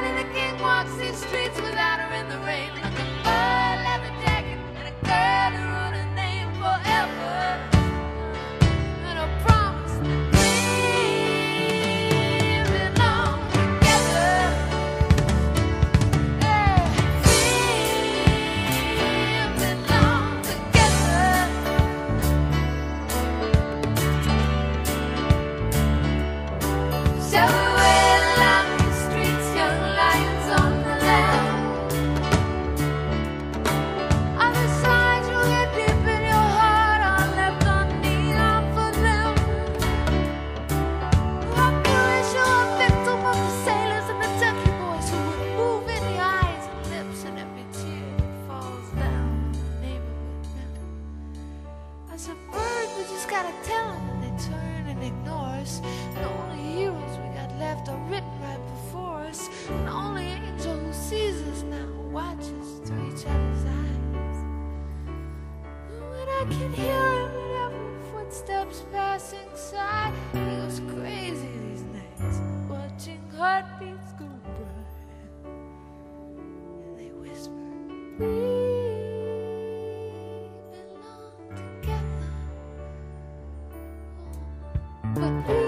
and the king walks these streets without her in the rain. I can hear every footsteps passing side. He goes crazy these nights, watching heartbeats go by. And they We belong together. But